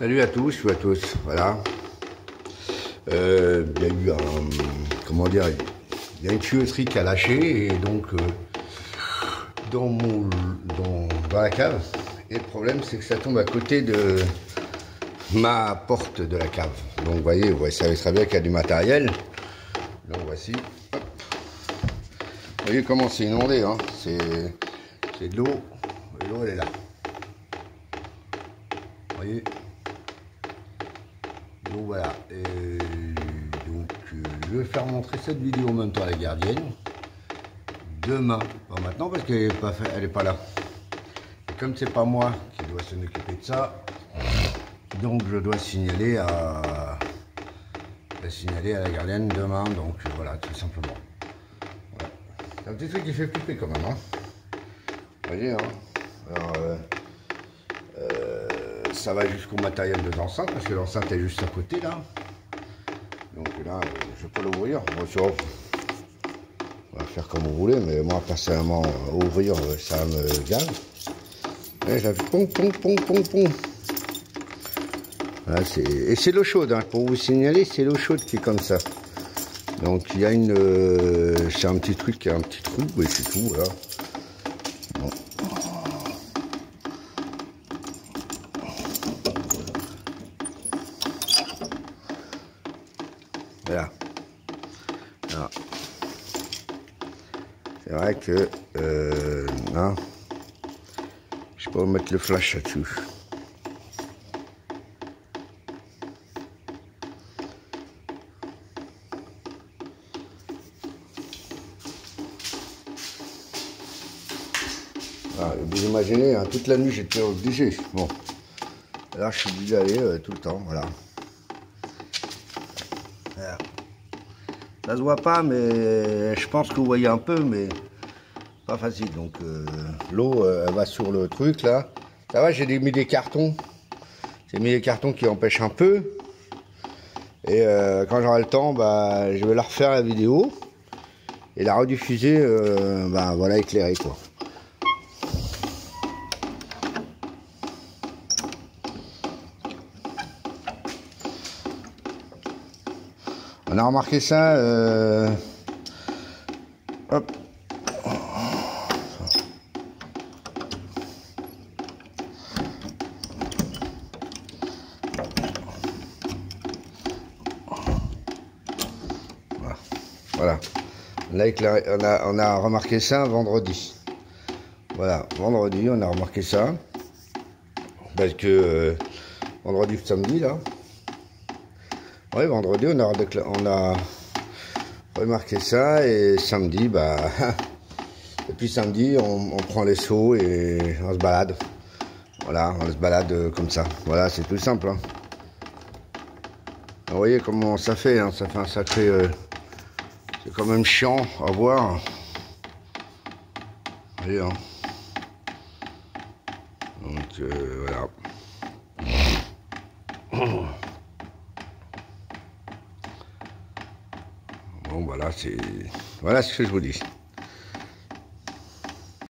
Salut à tous ou à tous, voilà. Euh, il y a eu un. Comment dire Il y a une tuyauterie qui a lâché et donc. euh, dans, mon, dans, la cave. Et le problème, c'est que ça tombe à côté de ma porte de la cave. Donc, vous voyez, vous savez très bien qu'il y a du matériel. Donc, voici. Vous voyez comment c'est inondé, hein c'est de l'eau. L'eau, elle est là. Vous voyez Donc voilà. Et donc euh, je vais faire montrer cette vidéo en même temps à la gardienne. Demain, pas maintenant parce qu'elle n'est pas, pas là. Et comme c'est pas moi qui dois s'en occuper de ça, donc je dois signaler à la signaler à la gardienne demain. Donc euh, voilà, tout simplement. C'est un petit truc qui fait flipper quand même. Hein. Vous voyez, hein Alors, euh, ça va jusqu'au matériel de l'enceinte, parce que l'enceinte est juste à côté, là. Donc là, euh, je peux l'ouvrir. On va faire comme vous voulez, mais moi, personnellement, euh, ouvrir, euh, ça me gave. Et pong, pong, pong, pong. Voilà, c'est- et c'est l'eau chaude, hein, pour vous signaler, c'est l'eau chaude qui est comme ça. Donc il y a une... c'est un petit truc, un petit trou, et c'est tout, voilà. Voilà. C'est vrai que... Euh, non. Je peux mettre le flash là-dessus. Voilà, vous imaginez, hein, toute la nuit j'étais obligé. Bon. Là je suis obligé d'aller euh, tout le temps, voilà. Ça se voit pas, mais je pense que vous voyez un peu, mais pas facile. Donc euh, l'eau, euh, elle va sur le truc là. Ça va, j'ai mis des cartons. J'ai mis des cartons qui empêchent un peu. Et euh, quand j'aurai le temps, bah, je vais la refaire la vidéo et la rediffuser, bah, voilà, éclairée quoi. On a remarqué ça. euh, Hop. Voilà. On a, on, a, remarqué ça vendredi. Voilà, vendredi, on a remarqué ça. Parce que euh, vendredi, samedi, là. Oui, vendredi, on a, on a remarqué ça et samedi, bah. Et puis samedi, on, prend les seaux et on se balade. Voilà, on se balade comme ça. Voilà, c'est tout simple. hein. Vous voyez comment ça fait, hein, ça fait un sacré. euh, c'est quand même chiant à voir. Vous voyez, hein. Donc euh, voilà. Bon, voilà, c'est voilà ce que je vous dis.